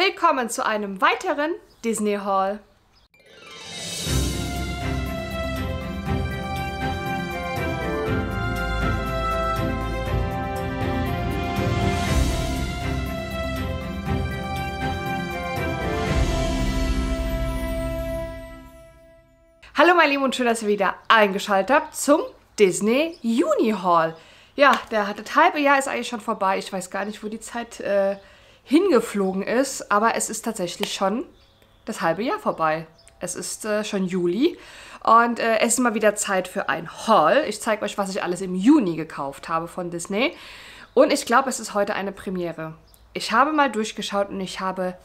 Willkommen zu einem weiteren Disney Haul. Hallo meine Lieben und schön, dass ihr wieder eingeschaltet habt zum Disney Juni Haul. Ja, der, das halbe Jahr ist eigentlich schon vorbei. Ich weiß gar nicht, wo die Zeit äh, hingeflogen ist, aber es ist tatsächlich schon das halbe Jahr vorbei. Es ist äh, schon Juli und äh, es ist mal wieder Zeit für ein Haul. Ich zeige euch, was ich alles im Juni gekauft habe von Disney. Und ich glaube, es ist heute eine Premiere. Ich habe mal durchgeschaut und ich habe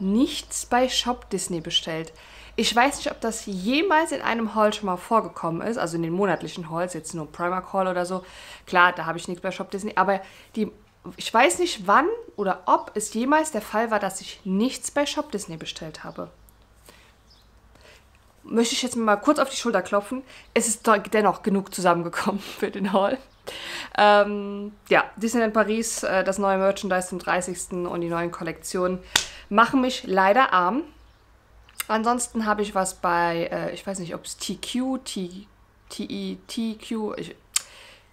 nichts bei Shop Disney bestellt. Ich weiß nicht, ob das jemals in einem Haul schon mal vorgekommen ist, also in den monatlichen Hauls, jetzt nur Primark Haul oder so. Klar, da habe ich nichts bei Shop Disney, aber die, ich weiß nicht, wann oder ob es jemals der Fall war, dass ich nichts bei Shop Disney bestellt habe. Möchte ich jetzt mal kurz auf die Schulter klopfen. Es ist dennoch genug zusammengekommen für den Haul. Ähm, ja, Disneyland Paris, äh, das neue Merchandise zum 30. und die neuen Kollektionen machen mich leider arm. Ansonsten habe ich was bei, äh, ich weiß nicht, ob es TQ, T, TI, TQ, ich,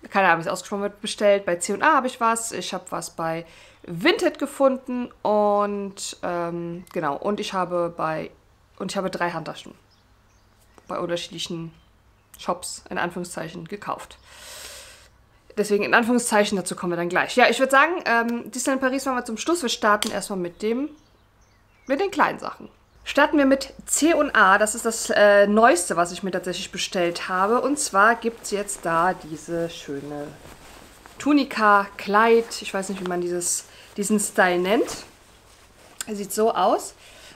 keine Ahnung, wie es ausgesprochen wird, bestellt. Bei C&A habe ich was. Ich habe was bei Vinted gefunden und ähm, genau, und ich habe bei, und ich habe drei Handtaschen bei unterschiedlichen Shops, in Anführungszeichen, gekauft. Deswegen in Anführungszeichen, dazu kommen wir dann gleich. Ja, ich würde sagen, ähm, Disneyland Paris machen wir zum Schluss. Wir starten erstmal mit dem, mit den kleinen Sachen. Starten wir mit C&A. Das ist das äh, Neueste, was ich mir tatsächlich bestellt habe. Und zwar gibt es jetzt da diese schöne Tunika, Kleid. Ich weiß nicht, wie man dieses, diesen Style nennt. Er sieht so aus.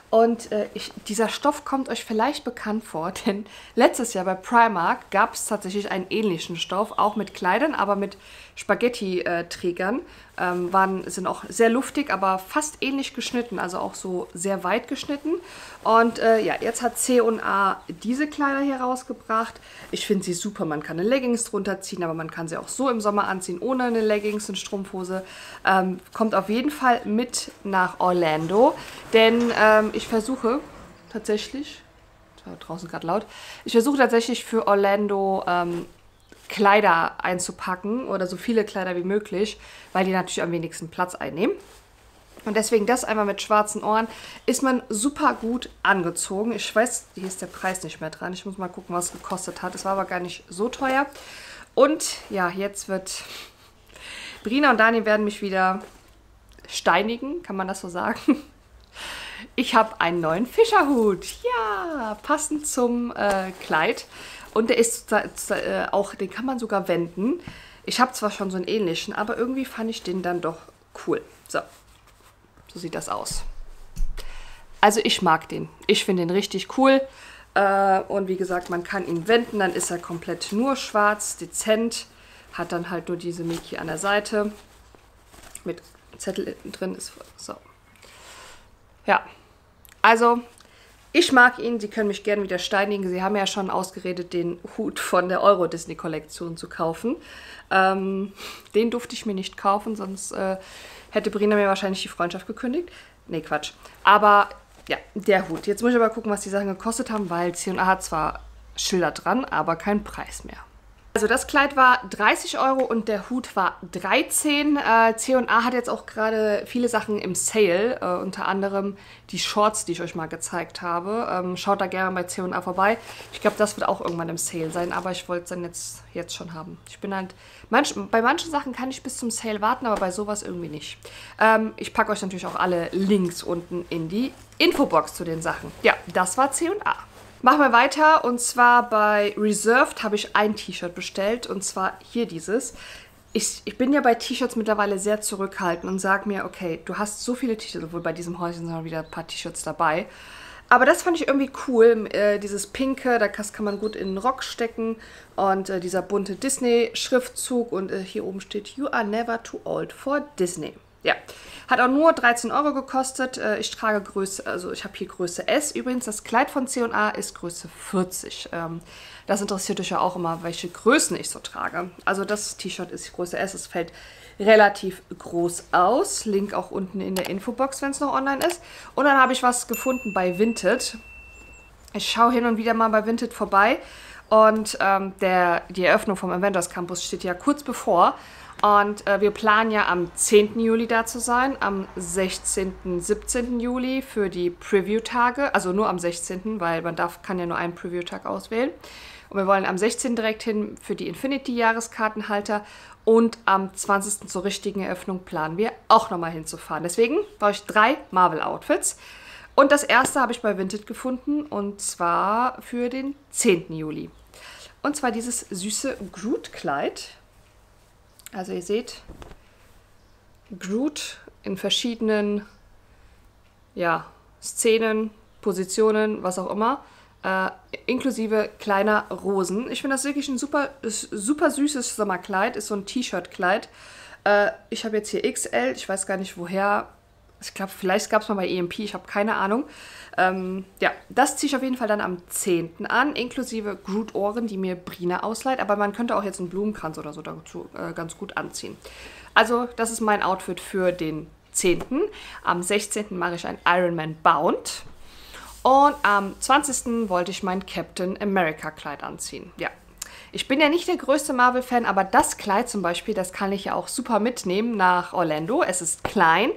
Und äh, ich, dieser Stoff kommt euch vielleicht bekannt vor, denn letztes Jahr bei Primark gab es tatsächlich einen ähnlichen Stoff, auch mit Kleidern, aber mit Spaghetti-Trägern. Ähm, waren, sind auch sehr luftig, aber fast ähnlich geschnitten, also auch so sehr weit geschnitten. Und äh, ja, jetzt hat C&A diese Kleider hier rausgebracht. Ich finde sie super. Man kann eine Leggings drunter ziehen, aber man kann sie auch so im Sommer anziehen, ohne eine Leggings und Strumpfhose. Ähm, kommt auf jeden Fall mit nach Orlando, denn ähm, ich versuche tatsächlich, draußen gerade laut, ich versuche tatsächlich für Orlando ähm, Kleider einzupacken oder so viele Kleider wie möglich, weil die natürlich am wenigsten Platz einnehmen. Und deswegen das einmal mit schwarzen Ohren ist man super gut angezogen. Ich weiß, hier ist der Preis nicht mehr dran. Ich muss mal gucken, was es gekostet hat. Es war aber gar nicht so teuer. Und ja, jetzt wird Brina und Dani werden mich wieder steinigen, kann man das so sagen. Ich habe einen neuen Fischerhut. Ja, passend zum äh, Kleid. Und der ist äh, auch, den kann man sogar wenden. Ich habe zwar schon so einen ähnlichen, aber irgendwie fand ich den dann doch cool. So, so sieht das aus. Also ich mag den. Ich finde den richtig cool. Äh, und wie gesagt, man kann ihn wenden, dann ist er komplett nur schwarz, dezent. Hat dann halt nur diese Mickey an der Seite. Mit Zettel drin ist so. Ja, also ich mag ihn, Sie können mich gerne wieder steinigen. Sie haben ja schon ausgeredet, den Hut von der Euro-Disney-Kollektion zu kaufen. Ähm, den durfte ich mir nicht kaufen, sonst äh, hätte Brina mir wahrscheinlich die Freundschaft gekündigt. Nee, Quatsch. Aber ja, der Hut. Jetzt muss ich aber gucken, was die Sachen gekostet haben, weil C&A hat zwar Schilder dran, aber kein Preis mehr. Also das Kleid war 30 Euro und der Hut war 13. Äh, C&A hat jetzt auch gerade viele Sachen im Sale, äh, unter anderem die Shorts, die ich euch mal gezeigt habe. Ähm, schaut da gerne bei C&A vorbei. Ich glaube, das wird auch irgendwann im Sale sein, aber ich wollte es dann jetzt, jetzt schon haben. Ich bin halt, manch, bei manchen Sachen kann ich bis zum Sale warten, aber bei sowas irgendwie nicht. Ähm, ich packe euch natürlich auch alle Links unten in die Infobox zu den Sachen. Ja, das war C&A. Machen wir weiter und zwar bei Reserved habe ich ein T-Shirt bestellt und zwar hier dieses. Ich, ich bin ja bei T-Shirts mittlerweile sehr zurückhaltend und sage mir, okay, du hast so viele T-Shirts, obwohl bei diesem Häuschen sind wieder ein paar T-Shirts dabei. Aber das fand ich irgendwie cool, äh, dieses pinke, da kann man gut in den Rock stecken und äh, dieser bunte Disney-Schriftzug und äh, hier oben steht You are never too old for Disney. Ja, hat auch nur 13 Euro gekostet. Äh, ich trage Größe, also ich habe hier Größe S. Übrigens, das Kleid von C&A ist Größe 40. Ähm, das interessiert euch ja auch immer, welche Größen ich so trage. Also das T-Shirt ist Größe S. Es fällt relativ groß aus. Link auch unten in der Infobox, wenn es noch online ist. Und dann habe ich was gefunden bei Vinted. Ich schaue hin und wieder mal bei Vinted vorbei. Und ähm, der, die Eröffnung vom Avengers Campus steht ja kurz bevor. Und äh, wir planen ja am 10. Juli da zu sein, am 16., 17. Juli für die Preview-Tage. Also nur am 16., weil man darf, kann ja nur einen Preview-Tag auswählen. Und wir wollen am 16. direkt hin für die Infinity-Jahreskartenhalter und am 20. zur richtigen Eröffnung planen wir auch nochmal hinzufahren. Deswegen brauche ich drei Marvel-Outfits. Und das erste habe ich bei Vinted gefunden und zwar für den 10. Juli. Und zwar dieses süße Groot-Kleid. Also ihr seht, Groot in verschiedenen ja, Szenen, Positionen, was auch immer äh, inklusive kleiner Rosen. Ich finde das wirklich ein super, super süßes Sommerkleid, ist so ein T-Shirt-Kleid. Äh, ich habe jetzt hier XL, ich weiß gar nicht woher. Ich glaube, vielleicht gab es mal bei EMP, ich habe keine Ahnung. Ähm, ja, das ziehe ich auf jeden Fall dann am 10. an, inklusive Groot-Ohren, die mir Brina ausleiht. Aber man könnte auch jetzt einen Blumenkranz oder so dazu äh, ganz gut anziehen. Also, das ist mein Outfit für den 10. Am 16. mache ich ein Ironman Bound. Und am 20. wollte ich mein Captain America Kleid anziehen. Ja. Ich bin ja nicht der größte Marvel-Fan, aber das Kleid zum Beispiel, das kann ich ja auch super mitnehmen nach Orlando. Es ist klein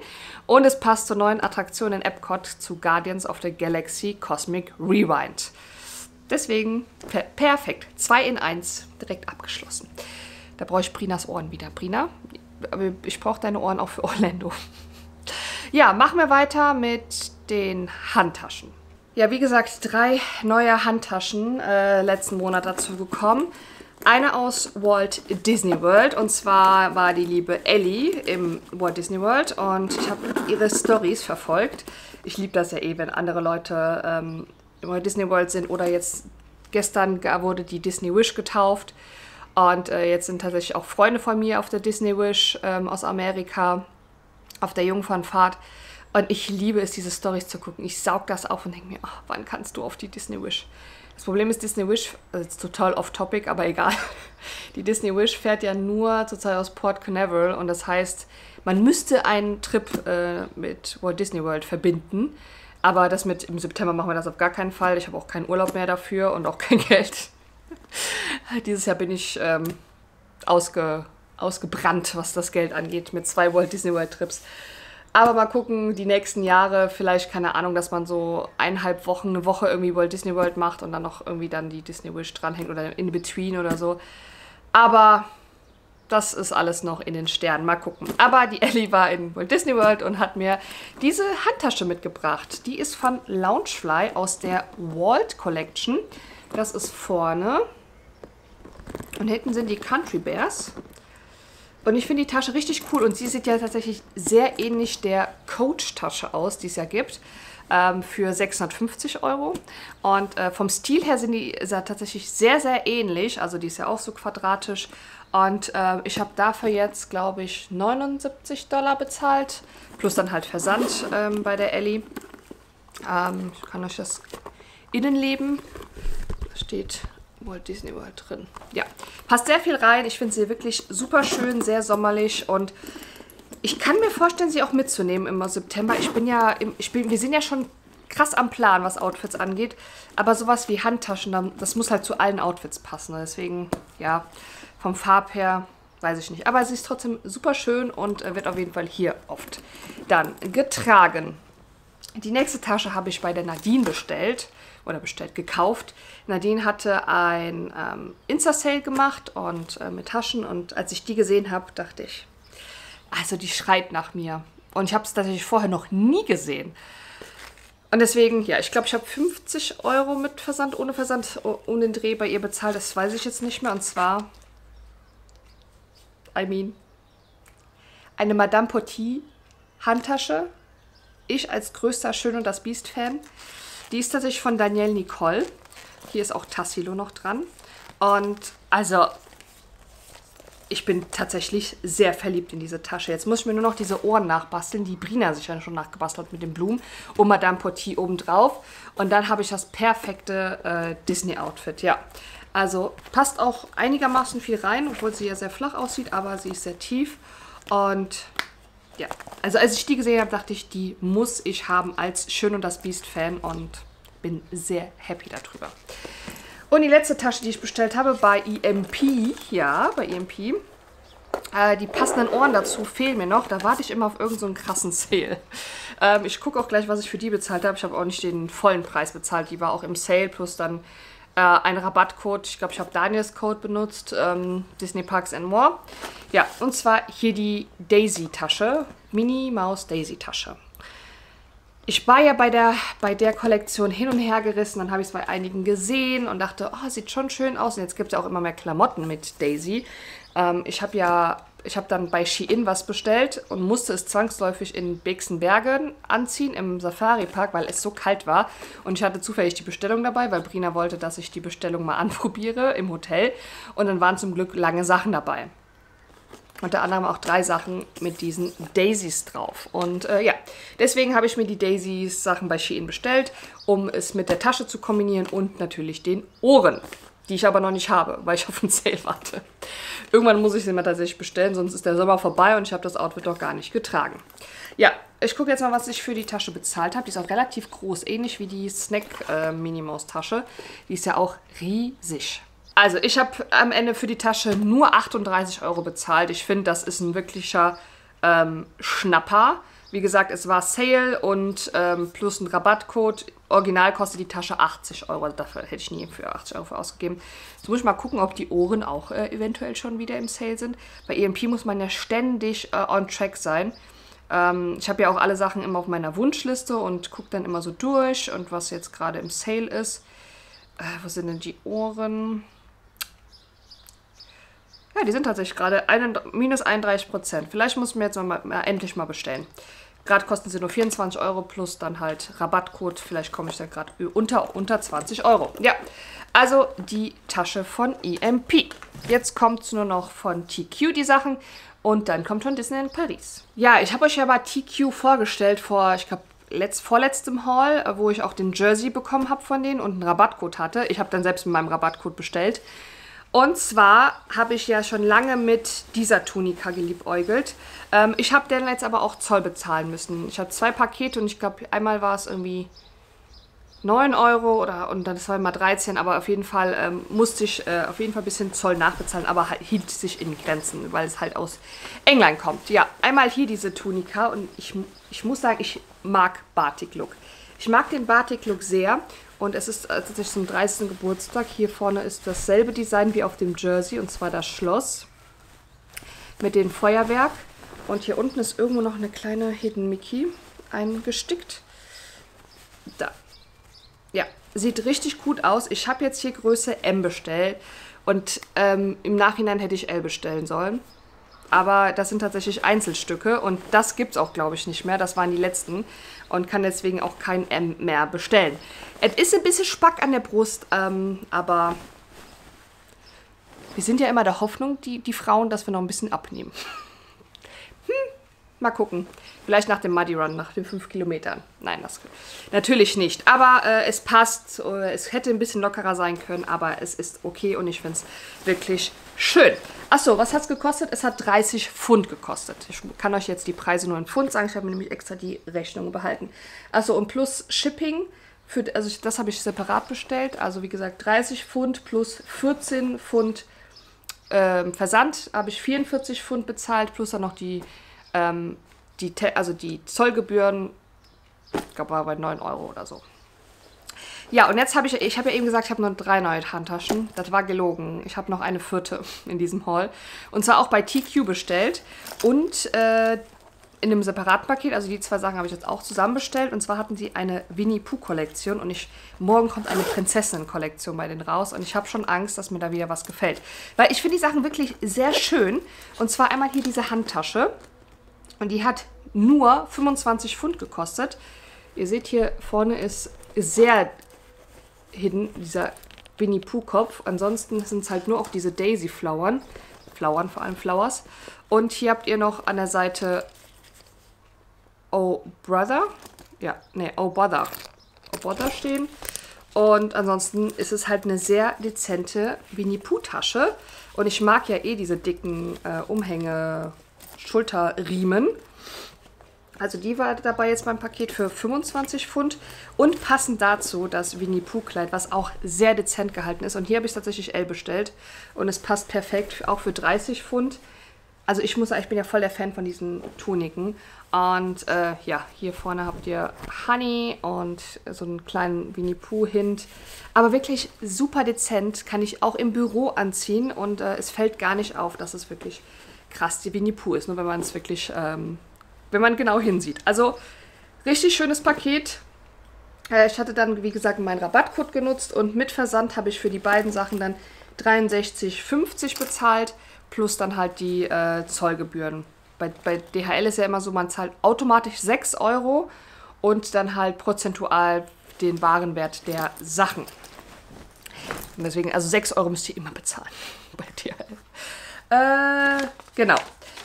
und es passt zur neuen Attraktion in Epcot zu Guardians of the Galaxy Cosmic Rewind. Deswegen per perfekt. 2 in 1 direkt abgeschlossen. Da brauche ich Brinas Ohren wieder. Brina, ich brauche deine Ohren auch für Orlando. Ja, machen wir weiter mit den Handtaschen. Ja, wie gesagt, drei neue Handtaschen äh, letzten Monat dazu gekommen. Eine aus Walt Disney World und zwar war die liebe Ellie im Walt Disney World und ich habe ihre Stories verfolgt. Ich liebe das ja eh, wenn andere Leute ähm, im Walt Disney World sind oder jetzt gestern wurde die Disney Wish getauft und äh, jetzt sind tatsächlich auch Freunde von mir auf der Disney Wish ähm, aus Amerika auf der Jungfernfahrt. Und ich liebe es, diese Stories zu gucken. Ich saug das auf und denke mir, oh, wann kannst du auf die Disney Wish? Das Problem ist, Disney Wish, also ist total off-topic, aber egal. Die Disney Wish fährt ja nur zurzeit aus Port Canaveral und das heißt, man müsste einen Trip äh, mit Walt Disney World verbinden. Aber das mit im September machen wir das auf gar keinen Fall. Ich habe auch keinen Urlaub mehr dafür und auch kein Geld. Dieses Jahr bin ich ähm, ausge, ausgebrannt, was das Geld angeht, mit zwei Walt Disney World Trips. Aber mal gucken, die nächsten Jahre, vielleicht, keine Ahnung, dass man so eineinhalb Wochen, eine Woche irgendwie Walt Disney World macht und dann noch irgendwie dann die Disney Wish dranhängt oder in between oder so. Aber das ist alles noch in den Sternen. Mal gucken. Aber die Ellie war in Walt Disney World und hat mir diese Handtasche mitgebracht. Die ist von Loungefly aus der Walt Collection. Das ist vorne. Und hinten sind die Country Bears. Und ich finde die Tasche richtig cool und sie sieht ja tatsächlich sehr ähnlich der Coach-Tasche aus, die es ja gibt, ähm, für 650 Euro. Und äh, vom Stil her sind die ja tatsächlich sehr, sehr ähnlich. Also die ist ja auch so quadratisch. Und äh, ich habe dafür jetzt, glaube ich, 79 Dollar bezahlt. Plus dann halt Versand ähm, bei der Ellie. Ähm, ich kann euch das Innenleben. Da steht Walt Disney World drin. Ja, passt sehr viel rein. Ich finde sie wirklich super schön, sehr sommerlich und ich kann mir vorstellen, sie auch mitzunehmen im September. Ich bin ja, im, ich bin, wir sind ja schon krass am Plan, was Outfits angeht. Aber sowas wie Handtaschen, das muss halt zu allen Outfits passen. Deswegen, ja, vom Farb her weiß ich nicht. Aber sie ist trotzdem super schön und wird auf jeden Fall hier oft dann getragen. Die nächste Tasche habe ich bei der Nadine bestellt oder bestellt, gekauft. Nadine hatte ein ähm, Insta-Sale gemacht und äh, mit Taschen und als ich die gesehen habe, dachte ich, also die schreit nach mir. Und ich habe es tatsächlich vorher noch nie gesehen. Und deswegen, ja, ich glaube, ich habe 50 Euro mit Versand, ohne Versand, ohne den Dreh bei ihr bezahlt. Das weiß ich jetzt nicht mehr. Und zwar, I mean, eine Madame Porty Handtasche. Ich als größter Schön und das Biest-Fan die ist tatsächlich von Danielle Nicole. Hier ist auch Tassilo noch dran. Und also, ich bin tatsächlich sehr verliebt in diese Tasche. Jetzt muss ich mir nur noch diese Ohren nachbasteln, die Brina sich ja schon nachgebastelt mit den Blumen und Madame Portier obendrauf. Und dann habe ich das perfekte äh, Disney-Outfit, ja. Also passt auch einigermaßen viel rein, obwohl sie ja sehr flach aussieht, aber sie ist sehr tief. Und ja, also als ich die gesehen habe, dachte ich, die muss ich haben als Schön und das Biest-Fan und bin sehr happy darüber. Und die letzte Tasche, die ich bestellt habe bei EMP, ja, bei EMP, äh, die passenden Ohren dazu fehlen mir noch. Da warte ich immer auf irgendeinen so krassen Sale. Ähm, ich gucke auch gleich, was ich für die bezahlt habe. Ich habe auch nicht den vollen Preis bezahlt. Die war auch im Sale plus dann äh, ein Rabattcode. Ich glaube, ich habe Daniels Code benutzt. Ähm, Disney Parks and More. Ja, und zwar hier die Daisy-Tasche. Mini Maus Daisy-Tasche. Ich war ja bei der, bei der Kollektion hin und her gerissen, dann habe ich es bei einigen gesehen und dachte, oh, sieht schon schön aus. Und jetzt gibt es ja auch immer mehr Klamotten mit Daisy. Ähm, ich habe ja, ich habe dann bei Shein was bestellt und musste es zwangsläufig in Bexenbergen anziehen, im Safari-Park, weil es so kalt war. Und ich hatte zufällig die Bestellung dabei, weil Brina wollte, dass ich die Bestellung mal anprobiere im Hotel. Und dann waren zum Glück lange Sachen dabei. Unter anderem auch drei Sachen mit diesen Daisies drauf. Und äh, ja, deswegen habe ich mir die Daisies Sachen bei Shein bestellt, um es mit der Tasche zu kombinieren und natürlich den Ohren, die ich aber noch nicht habe, weil ich auf den Sale warte. Irgendwann muss ich sie mir tatsächlich bestellen, sonst ist der Sommer vorbei und ich habe das Outfit noch gar nicht getragen. Ja, ich gucke jetzt mal, was ich für die Tasche bezahlt habe. Die ist auch relativ groß, ähnlich wie die Snack äh. Die ist ja auch riesig. Also ich habe am Ende für die Tasche nur 38 Euro bezahlt. Ich finde, das ist ein wirklicher ähm, Schnapper. Wie gesagt, es war Sale und ähm, plus ein Rabattcode. Original kostet die Tasche 80 Euro. Also dafür hätte ich nie für 80 Euro ausgegeben. Jetzt muss ich mal gucken, ob die Ohren auch äh, eventuell schon wieder im Sale sind. Bei EMP muss man ja ständig äh, on track sein. Ähm, ich habe ja auch alle Sachen immer auf meiner Wunschliste und gucke dann immer so durch und was jetzt gerade im Sale ist. Äh, wo sind denn die Ohren? Ja, die sind tatsächlich gerade minus 31 Prozent. Vielleicht muss ich mir jetzt mal, mal, endlich mal bestellen. Gerade kosten sie nur 24 Euro plus dann halt Rabattcode. Vielleicht komme ich dann gerade unter, unter 20 Euro. Ja, also die Tasche von EMP. Jetzt kommt es nur noch von TQ die Sachen. Und dann kommt schon Disney in Paris. Ja, ich habe euch ja bei TQ vorgestellt vor, ich glaube, letzt, vorletztem Haul, wo ich auch den Jersey bekommen habe von denen und einen Rabattcode hatte. Ich habe dann selbst mit meinem Rabattcode bestellt. Und zwar habe ich ja schon lange mit dieser Tunika geliebäugelt. Ähm, ich habe dann jetzt aber auch Zoll bezahlen müssen. Ich habe zwei Pakete und ich glaube, einmal war es irgendwie 9 Euro oder und dann das war immer 13, aber auf jeden Fall ähm, musste ich äh, auf jeden Fall ein bisschen Zoll nachbezahlen, aber halt, hielt sich in Grenzen, weil es halt aus England kommt. Ja, einmal hier diese Tunika und ich, ich muss sagen, ich mag Batik-Look. Ich mag den Batik-Look sehr und es ist tatsächlich zum 30. Geburtstag. Hier vorne ist dasselbe Design wie auf dem Jersey, und zwar das Schloss mit dem Feuerwerk. Und hier unten ist irgendwo noch eine kleine Hidden Mickey eingestickt. Da. Ja, sieht richtig gut aus. Ich habe jetzt hier Größe M bestellt und ähm, im Nachhinein hätte ich L bestellen sollen aber das sind tatsächlich Einzelstücke und das gibt es auch, glaube ich, nicht mehr. Das waren die letzten und kann deswegen auch kein M mehr bestellen. Es ist ein bisschen Spack an der Brust, ähm, aber wir sind ja immer der Hoffnung, die, die Frauen, dass wir noch ein bisschen abnehmen. Mal gucken. Vielleicht nach dem Muddy Run, nach den 5 Kilometern. Nein, das natürlich nicht. Aber äh, es passt. Äh, es hätte ein bisschen lockerer sein können, aber es ist okay und ich finde es wirklich schön. Achso, was hat es gekostet? Es hat 30 Pfund gekostet. Ich kann euch jetzt die Preise nur in Pfund sagen. Ich habe mir nämlich extra die Rechnung behalten. Achso, und plus Shipping. Für, also das habe ich separat bestellt. Also wie gesagt, 30 Pfund plus 14 Pfund ähm, Versand habe ich 44 Pfund bezahlt, plus dann noch die ähm, die, also die Zollgebühren, ich glaube, war bei 9 Euro oder so. Ja, und jetzt habe ich, ich habe ja eben gesagt, ich habe nur drei neue Handtaschen. Das war gelogen. Ich habe noch eine vierte in diesem Haul. Und zwar auch bei TQ bestellt. Und äh, in einem separaten Paket, also die zwei Sachen habe ich jetzt auch zusammen bestellt. Und zwar hatten sie eine Winnie Pooh Kollektion und ich, morgen kommt eine Prinzessinnen Kollektion bei denen raus. Und ich habe schon Angst, dass mir da wieder was gefällt. Weil ich finde die Sachen wirklich sehr schön. Und zwar einmal hier diese Handtasche. Und die hat nur 25 Pfund gekostet. Ihr seht hier vorne ist sehr hidden, dieser Winnie Pooh Kopf. Ansonsten sind es halt nur auch diese Daisy Flowern. Flowern, vor allem Flowers. Und hier habt ihr noch an der Seite Oh Brother. Ja, ne, Oh Brother. Oh Brother stehen. Und ansonsten ist es halt eine sehr dezente Winnie Pooh Tasche. Und ich mag ja eh diese dicken äh, Umhänge Schulterriemen. Also die war dabei jetzt beim Paket für 25 Pfund und passend dazu das Winnie Pooh Kleid, was auch sehr dezent gehalten ist. Und hier habe ich tatsächlich L bestellt und es passt perfekt, auch für 30 Pfund. Also ich muss sagen, ich bin ja voll der Fan von diesen Tuniken. Und äh, ja, hier vorne habt ihr Honey und so einen kleinen Winnie Pooh Hint. Aber wirklich super dezent, kann ich auch im Büro anziehen und äh, es fällt gar nicht auf, dass es wirklich krass die Winnie Pooh ist, nur wenn man es wirklich ähm, wenn man genau hinsieht. Also richtig schönes Paket. Äh, ich hatte dann, wie gesagt, meinen Rabattcode genutzt und mit Versand habe ich für die beiden Sachen dann 63,50 bezahlt, plus dann halt die äh, Zollgebühren. Bei, bei DHL ist ja immer so, man zahlt automatisch 6 Euro und dann halt prozentual den Warenwert der Sachen. Und deswegen, also 6 Euro müsst ihr immer bezahlen bei DHL. Äh, genau.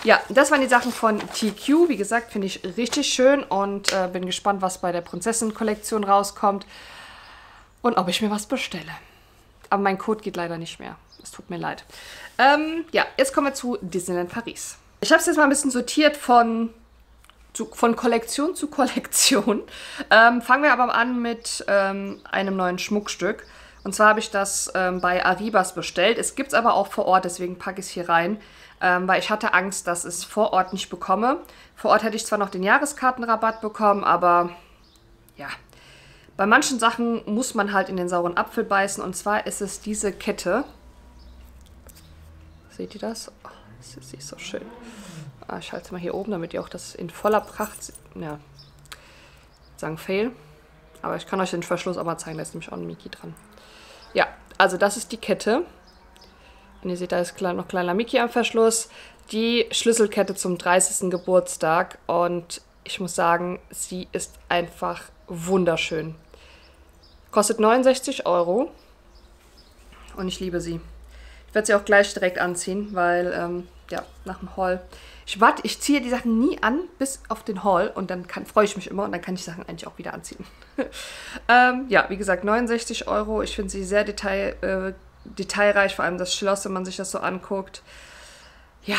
Ja, das waren die Sachen von TQ. Wie gesagt, finde ich richtig schön und äh, bin gespannt, was bei der Prinzessin-Kollektion rauskommt und ob ich mir was bestelle. Aber mein Code geht leider nicht mehr. Es tut mir leid. Ähm, ja, jetzt kommen wir zu Disneyland Paris. Ich habe es jetzt mal ein bisschen sortiert von, zu, von Kollektion zu Kollektion. Ähm, fangen wir aber an mit ähm, einem neuen Schmuckstück. Und zwar habe ich das ähm, bei Arribas bestellt. Es gibt es aber auch vor Ort, deswegen packe ich es hier rein ähm, weil ich hatte Angst, dass ich es vor Ort nicht bekomme. Vor Ort hätte ich zwar noch den Jahreskartenrabatt bekommen, aber ja, bei manchen Sachen muss man halt in den sauren Apfel beißen. Und zwar ist es diese Kette. Seht ihr das? Oh, das ist so schön. Ah, ich halte es mal hier oben, damit ihr auch das in voller Pracht... Ja, sagen Fail. Aber ich kann euch den Verschluss mal zeigen, da ist nämlich auch ein Mickey dran. Ja, also das ist die Kette. Und ihr seht, da ist noch kleiner Mickey am Verschluss. Die Schlüsselkette zum 30. Geburtstag. Und ich muss sagen, sie ist einfach wunderschön. Kostet 69 Euro. Und ich liebe sie. Ich werde sie auch gleich direkt anziehen, weil, ähm, ja, nach dem Haul. Ich warte, ich ziehe die Sachen nie an, bis auf den Haul. Und dann freue ich mich immer und dann kann ich Sachen eigentlich auch wieder anziehen. ähm, ja, wie gesagt, 69 Euro. Ich finde sie sehr detail, äh, detailreich, vor allem das Schloss, wenn man sich das so anguckt. Ja,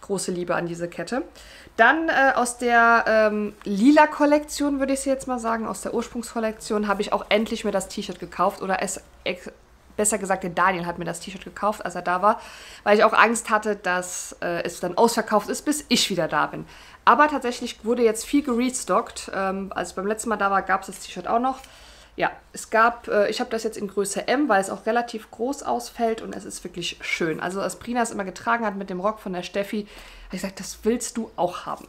große Liebe an diese Kette. Dann äh, aus der ähm, lila Kollektion, würde ich jetzt mal sagen, aus der Ursprungskollektion, habe ich auch endlich mir das T-Shirt gekauft. Oder es, besser gesagt, der Daniel hat mir das T-Shirt gekauft, als er da war, weil ich auch Angst hatte, dass äh, es dann ausverkauft ist, bis ich wieder da bin. Aber tatsächlich wurde jetzt viel gerestockt. Ähm, als beim letzten Mal da war, gab es das T-Shirt auch noch. Ja, es gab, äh, ich habe das jetzt in Größe M, weil es auch relativ groß ausfällt und es ist wirklich schön. Also als Brina es immer getragen hat mit dem Rock von der Steffi, habe ich gesagt, das willst du auch haben.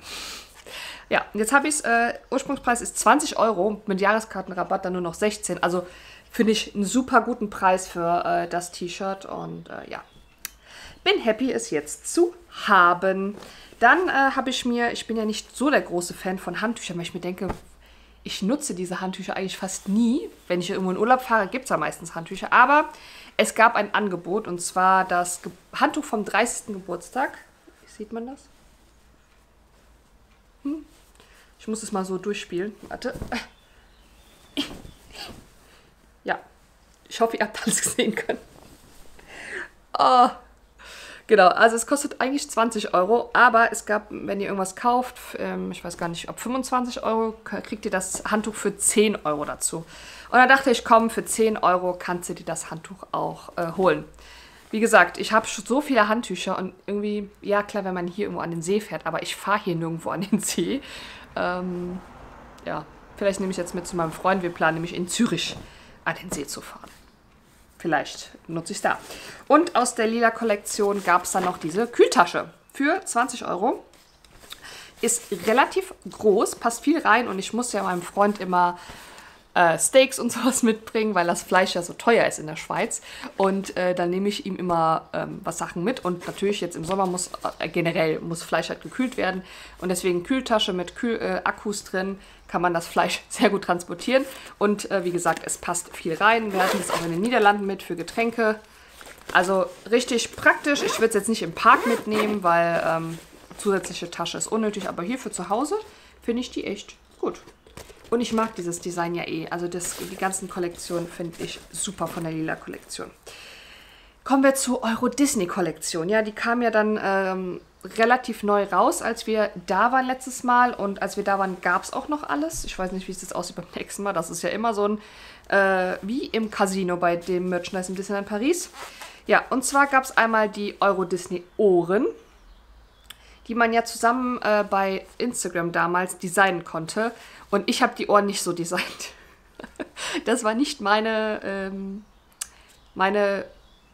Ja, jetzt habe ich es, äh, Ursprungspreis ist 20 Euro, mit Jahreskartenrabatt dann nur noch 16. Also finde ich einen super guten Preis für äh, das T-Shirt und äh, ja, bin happy, es jetzt zu haben. Dann äh, habe ich mir, ich bin ja nicht so der große Fan von Handtüchern, weil ich mir denke, ich nutze diese Handtücher eigentlich fast nie. Wenn ich irgendwo in Urlaub fahre, gibt es ja meistens Handtücher. Aber es gab ein Angebot und zwar das Ge Handtuch vom 30. Geburtstag. Sieht man das? Hm? Ich muss es mal so durchspielen. Warte. Ich hoffe, ihr habt alles gesehen können. Oh, Genau, also es kostet eigentlich 20 Euro, aber es gab, wenn ihr irgendwas kauft, ähm, ich weiß gar nicht, ob 25 Euro, kriegt ihr das Handtuch für 10 Euro dazu. Und da dachte ich, komm, für 10 Euro kannst du dir das Handtuch auch äh, holen. Wie gesagt, ich habe so viele Handtücher und irgendwie, ja klar, wenn man hier irgendwo an den See fährt, aber ich fahre hier nirgendwo an den See. Ähm, ja, vielleicht nehme ich jetzt mit zu meinem Freund, wir planen nämlich in Zürich an den See zu fahren. Vielleicht nutze ich es da. Und aus der lila Kollektion gab es dann noch diese Kühltasche für 20 Euro. Ist relativ groß, passt viel rein und ich muss ja meinem Freund immer äh, Steaks und sowas mitbringen, weil das Fleisch ja so teuer ist in der Schweiz. Und äh, dann nehme ich ihm immer ähm, was Sachen mit. Und natürlich jetzt im Sommer muss äh, generell muss Fleisch halt gekühlt werden. Und deswegen Kühltasche mit Kühl äh, Akkus drin kann man das Fleisch sehr gut transportieren. Und äh, wie gesagt, es passt viel rein. Wir hatten es auch in den Niederlanden mit für Getränke. Also richtig praktisch. Ich würde es jetzt nicht im Park mitnehmen, weil ähm, zusätzliche Tasche ist unnötig. Aber hier für zu Hause finde ich die echt gut. Und ich mag dieses Design ja eh. Also das, die ganzen Kollektionen finde ich super von der Lila Kollektion. Kommen wir zur Euro Disney Kollektion. Ja, die kam ja dann ähm, relativ neu raus, als wir da waren letztes Mal. Und als wir da waren, gab es auch noch alles. Ich weiß nicht, wie es jetzt aussieht beim nächsten Mal. Das ist ja immer so ein, äh, wie im Casino bei dem Merchandise im Disneyland Paris. Ja, und zwar gab es einmal die Euro Disney Ohren, die man ja zusammen äh, bei Instagram damals designen konnte. Und ich habe die Ohren nicht so designt. das war nicht meine, ähm, meine,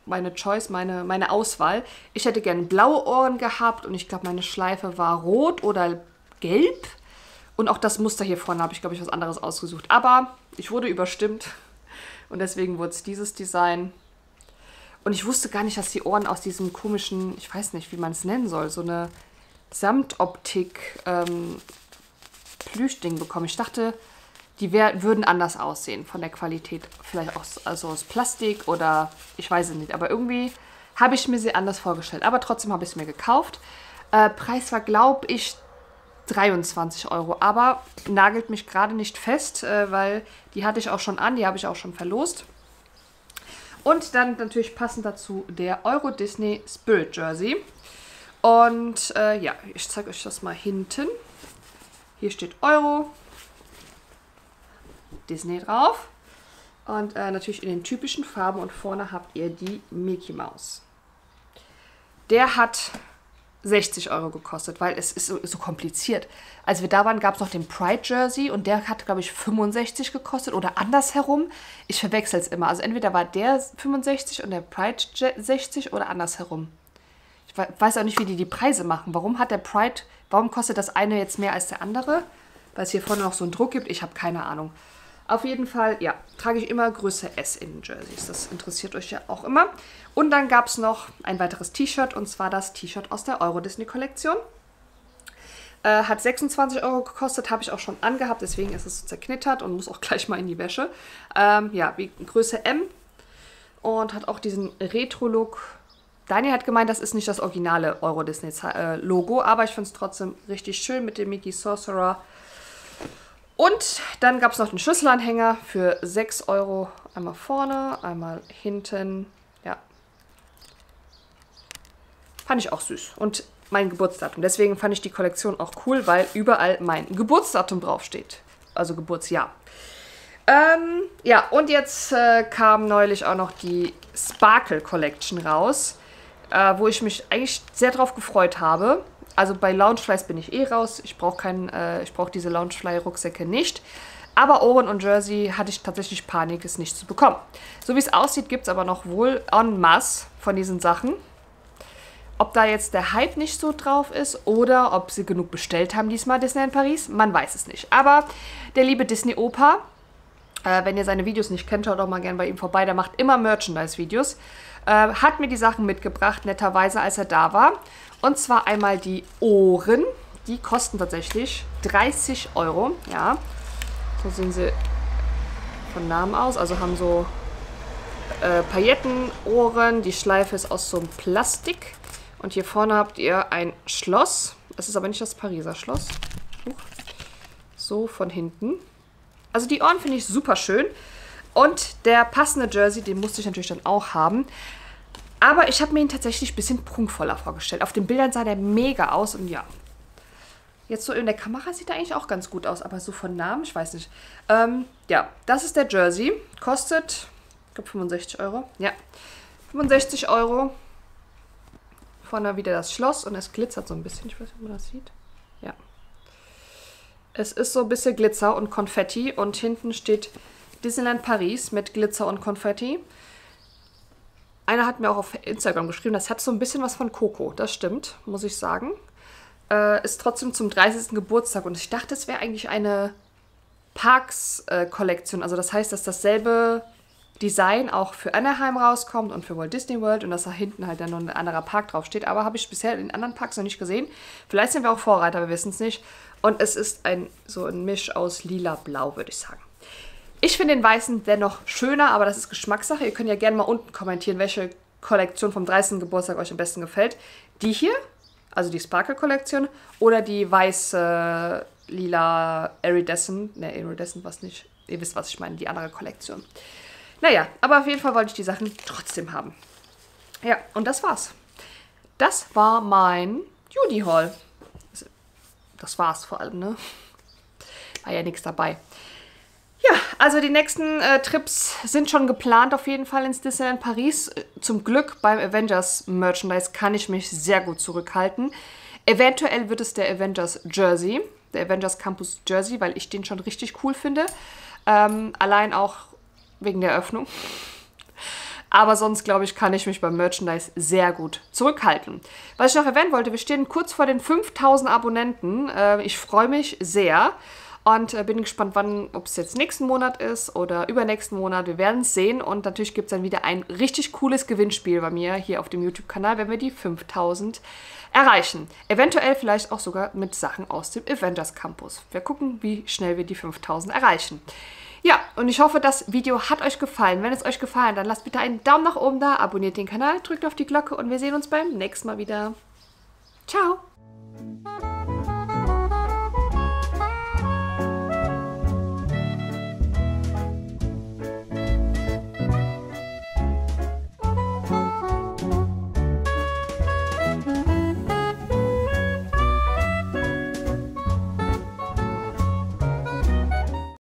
meine Choice, meine, meine Auswahl. Ich hätte gerne blaue Ohren gehabt und ich glaube, meine Schleife war rot oder gelb. Und auch das Muster hier vorne habe ich, glaube ich, was anderes ausgesucht. Aber ich wurde überstimmt und deswegen wurde es dieses Design. Und ich wusste gar nicht, dass die Ohren aus diesem komischen, ich weiß nicht, wie man es nennen soll, so eine Samtoptik ähm, Plüschding bekommen. Ich dachte, die wär, würden anders aussehen von der Qualität. Vielleicht auch also aus Plastik oder ich weiß es nicht. Aber irgendwie habe ich mir sie anders vorgestellt. Aber trotzdem habe ich es mir gekauft. Äh, Preis war, glaube ich, 23 Euro. Aber nagelt mich gerade nicht fest, äh, weil die hatte ich auch schon an. Die habe ich auch schon verlost. Und dann natürlich passend dazu der Euro Disney Spirit Jersey. Und äh, ja, ich zeige euch das mal hinten. Hier steht Euro, Disney drauf. Und äh, natürlich in den typischen Farben. Und vorne habt ihr die Mickey Mouse. Der hat 60 Euro gekostet, weil es ist so, so kompliziert. Als wir da waren, gab es noch den Pride Jersey und der hat, glaube ich, 65 gekostet oder andersherum. Ich verwechsel es immer. Also entweder war der 65 und der Pride 60 oder andersherum. Ich weiß auch nicht, wie die die Preise machen. Warum hat der Pride, warum kostet das eine jetzt mehr als der andere? Weil es hier vorne noch so einen Druck gibt. Ich habe keine Ahnung. Auf jeden Fall, ja, trage ich immer Größe S in Jerseys. Das interessiert euch ja auch immer. Und dann gab es noch ein weiteres T-Shirt und zwar das T-Shirt aus der Euro Disney Kollektion. Äh, hat 26 Euro gekostet, habe ich auch schon angehabt, deswegen ist es so zerknittert und muss auch gleich mal in die Wäsche. Ähm, ja, wie Größe M und hat auch diesen Retro-Look. Daniel hat gemeint, das ist nicht das originale Euro Disney äh, aber ich finde es trotzdem richtig schön mit dem Mickey Sorcerer und dann gab es noch den Schlüsselanhänger für 6 Euro. Einmal vorne, einmal hinten. Ja. Fand ich auch süß. Und mein Geburtsdatum. Deswegen fand ich die Kollektion auch cool, weil überall mein Geburtsdatum draufsteht. Also Geburtsjahr. Ähm, ja, und jetzt äh, kam neulich auch noch die Sparkle Collection raus, äh, wo ich mich eigentlich sehr drauf gefreut habe. Also bei Loungeflies bin ich eh raus. Ich brauche äh, ich diese Loungefly-Rucksäcke nicht. Aber Ohren und Jersey hatte ich tatsächlich Panik, es nicht zu bekommen. So wie es aussieht, gibt es aber noch wohl en masse von diesen Sachen. Ob da jetzt der Hype nicht so drauf ist oder ob sie genug bestellt haben diesmal Disney in Paris, man weiß es nicht. Aber der liebe Disney-Opa, äh, wenn ihr seine Videos nicht kennt, schaut doch mal gerne bei ihm vorbei. Der macht immer Merchandise-Videos. Äh, hat mir die Sachen mitgebracht, netterweise, als er da war. Und zwar einmal die Ohren. Die kosten tatsächlich 30 Euro. Ja, so sehen sie von Namen aus. Also haben so äh, Paillettenohren. Die Schleife ist aus so einem Plastik. Und hier vorne habt ihr ein Schloss. Es ist aber nicht das Pariser Schloss. So von hinten. Also die Ohren finde ich super schön. Und der passende Jersey, den musste ich natürlich dann auch haben. Aber ich habe mir ihn tatsächlich ein bisschen prunkvoller vorgestellt. Auf den Bildern sah der mega aus und ja. Jetzt so in der Kamera sieht er eigentlich auch ganz gut aus, aber so von Namen, ich weiß nicht. Ähm, ja, das ist der Jersey. Kostet, ich glaube 65 Euro. Ja, 65 Euro. Vorne wieder das Schloss und es glitzert so ein bisschen. Ich weiß nicht, ob man das sieht. Ja. Es ist so ein bisschen Glitzer und Konfetti und hinten steht Disneyland Paris mit Glitzer und Konfetti. Einer hat mir auch auf Instagram geschrieben, das hat so ein bisschen was von Coco. Das stimmt, muss ich sagen. Äh, ist trotzdem zum 30. Geburtstag und ich dachte, es wäre eigentlich eine Parks-Kollektion. Äh, also das heißt, dass dasselbe Design auch für Anaheim rauskommt und für Walt Disney World und dass da hinten halt dann noch ein anderer Park draufsteht. Aber habe ich bisher in anderen Parks noch nicht gesehen. Vielleicht sind wir auch Vorreiter, wir wissen es nicht. Und es ist ein so ein Misch aus lila-blau, würde ich sagen. Ich finde den weißen dennoch schöner, aber das ist Geschmackssache. Ihr könnt ja gerne mal unten kommentieren, welche Kollektion vom 30. Geburtstag euch am besten gefällt. Die hier, also die Sparkle-Kollektion, oder die weiße, lila Iridescent. Ne, Iridescent was nicht. Ihr wisst, was ich meine, die andere Kollektion. Naja, aber auf jeden Fall wollte ich die Sachen trotzdem haben. Ja, und das war's. Das war mein Judy Hall. Das war's vor allem, ne? War ja nichts dabei. Ja, also die nächsten äh, Trips sind schon geplant auf jeden Fall ins Disneyland Paris. Zum Glück beim Avengers Merchandise kann ich mich sehr gut zurückhalten. Eventuell wird es der Avengers Jersey, der Avengers Campus Jersey, weil ich den schon richtig cool finde. Ähm, allein auch wegen der Öffnung. Aber sonst, glaube ich, kann ich mich beim Merchandise sehr gut zurückhalten. Was ich noch erwähnen wollte, wir stehen kurz vor den 5000 Abonnenten. Äh, ich freue mich sehr. Und äh, bin gespannt, wann, ob es jetzt nächsten Monat ist oder übernächsten Monat. Wir werden es sehen. Und natürlich gibt es dann wieder ein richtig cooles Gewinnspiel bei mir hier auf dem YouTube-Kanal, wenn wir die 5000 erreichen. Eventuell vielleicht auch sogar mit Sachen aus dem Avengers Campus. Wir gucken, wie schnell wir die 5000 erreichen. Ja, und ich hoffe, das Video hat euch gefallen. Wenn es euch gefallen hat, dann lasst bitte einen Daumen nach oben da, abonniert den Kanal, drückt auf die Glocke und wir sehen uns beim nächsten Mal wieder. Ciao!